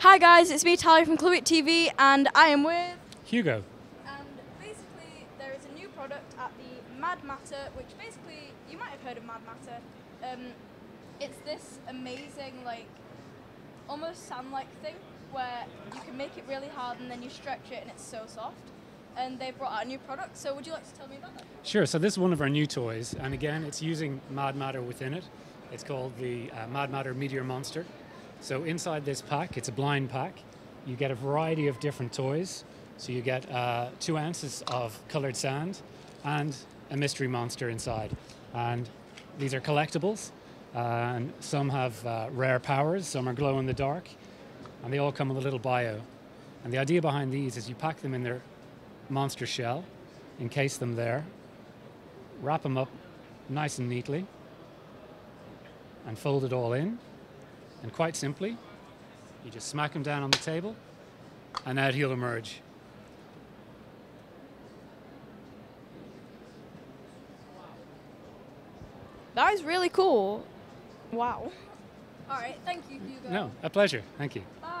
Hi guys, it's me Thalia from Clubit TV and I am with Hugo. and basically there is a new product at the Mad Mattr which basically you might have heard of Mad Mattr. Um, it's this amazing like almost sand like thing where you can make it really hard and then you stretch it and it's so soft. And they brought out a new product, so would you like to tell me about that? Sure, so this is one of our new toys, and again, it's using Mad Mattr within it. It's called the uh, Mad Mattr Meteor Monster. So inside this pack, it's a blind pack. You get a variety of different toys. So you get uh, two ounces of colored sand and a mystery monster inside. And these are collectibles, uh, and some have uh, rare powers, some are glow in the dark, and they all come with a little bio. And the idea behind these is you pack them in their monster shell, encase them there, wrap them up nice and neatly, and fold it all in. And quite simply, you just smack him down on the table, and out he'll emerge. That is really cool. Wow. Alright, thank you Hugo. No, a pleasure. Thank you. Bye.